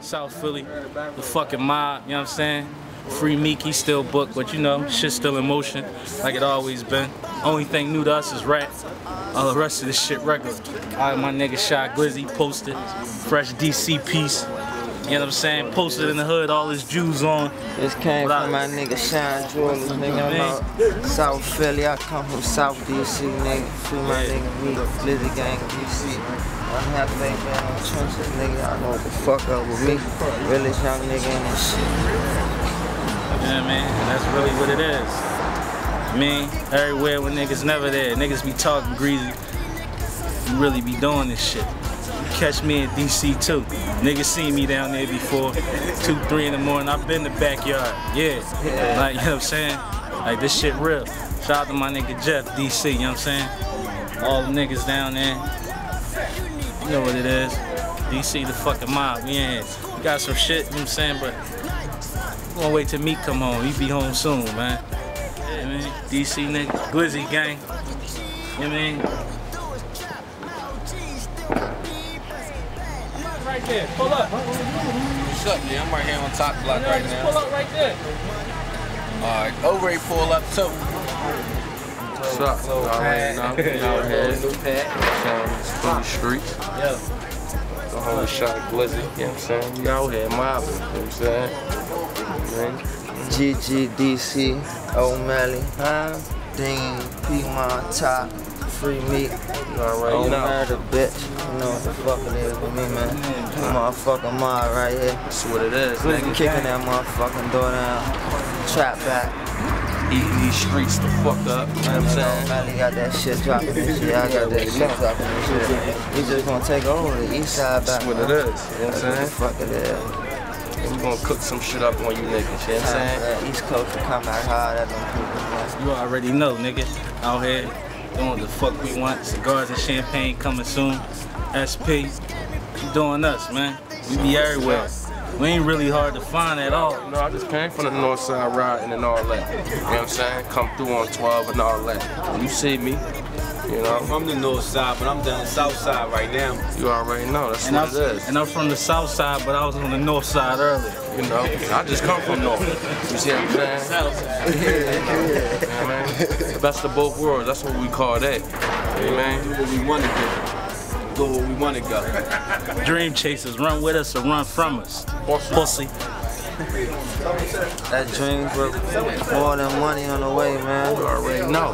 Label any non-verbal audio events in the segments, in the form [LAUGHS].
South Philly, the fucking mob, you know what I'm saying? Free Meek, still booked, but you know, shit's still in motion, like it always been. Only thing new to us is rap. All the rest of this shit regular. All right, my nigga Shy Glizzy posted, fresh DC piece. You know what I'm saying? Posted in the hood, all his Jews on. This came from my nigga Shine Jewelers, nigga. I'm out South Philly. I come from South DC, nigga. Free my Yeah. nigga me, Glizzy Gang DC. I'm half been on trenches, nigga. I know what the fuck up with me. Realest young nigga in this shit. Yeah, man, and that's really what it is. Me, everywhere when niggas never there. Niggas be talking greasy. You really be doing this shit. Catch me in DC too. Niggas seen me down there before. Two, three in the morning. I've been in the backyard. Yeah. Like, you know what I'm saying? Like, this shit real. Shout out to my nigga Jeff, DC, you know what I'm saying? All the niggas down there. You know what it is. DC, the fucking mob. We in here. We got some shit, you know what I'm saying? But we gonna wait till Meek come home. He be home soon, man. Yeah, man. DC nigga, Glizzy gang. You know what I mean? Right there, pull up. What's up, man? I'm right here on top block right Pull now. up right there. Alright, Overy pull up too. What's up? You already know. We out [LAUGHS] here. New pad. Philly streets. Yeah. The whole shot of Glizzy. You know what I'm saying? We out here mobbing. You know what I'm saying? Man. GGDC, O'Malley, huh? Dean, Piedmont, Top, Free Meek. You already Oh, know. murder, bitch. You know what the fuck it is with me, man. Motherfucking mob right here. That's what it is, nigga. Kicking that motherfucking door down. Trap back. Eating these streets the fuck up. You know what I'm saying? O'Malley got that shit dropping and shit. I got that shit dropping and shit. We just gonna take over the east side back. That's what it is. You know what I'm what the saying? fuck it is. We gonna cook some shit up on you niggas. You know what I'm saying? East Coast will come out hard at them people. You already know, nigga. Out here doing what the fuck we want. Cigars and champagne coming soon. SP. You doing us, man. We be everywhere. We ain't really hard to find at all. You know, I just came from the north side riding and all that. You know what I'm saying? Come through on 12 and all that. You see me, you know, I'm from the north side, but I'm down south side right now. you already know. That's And what I'm, it is. and I'm from the south side, but I was on the north side earlier. You know, I just come from north. You see what I'm saying? South side. You know what I mean? Best of both worlds. That's what we call that. You know what Do what we want to do. Go where we want to go. Dream chasers, run with us or run from us. Pussy. That dreams with more than money on the way, man. You already know.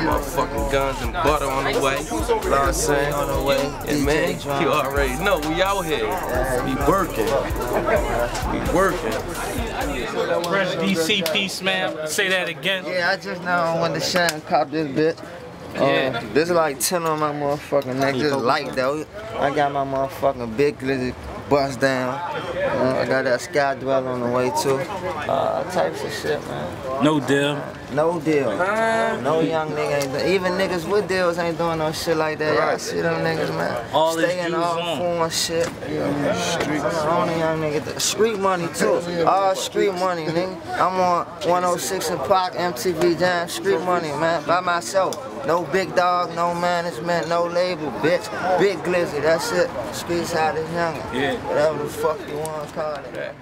Motherfucking guns and butter on the way. You know what I'm saying? On the way. And man, you already know we out here. We working. We working. Fresh DC piece, man. Say that again. Yeah, I just now when the shine cop this bitch. Yeah. Um, this is like 10 on my motherfucking neck. This light though. I got my motherfucking big glizzy bust down. Uh, I got that sky dweller on the way too. Uh, types of shit, man. No deal. No deal. No young nigga ain't do- even niggas with deals ain't doing no shit like that. Y'all see them niggas, man. All Staying all on. foreign shit. Street. Only young nigga. Street money too. All street money, nigga. I'm on 106 and Park, MTV Jam. Street money, man. By myself. No big dog, no management, no label, bitch. Big glizzy, that's it. Street side is younger. Yeah. Whatever the fuck you want to call it.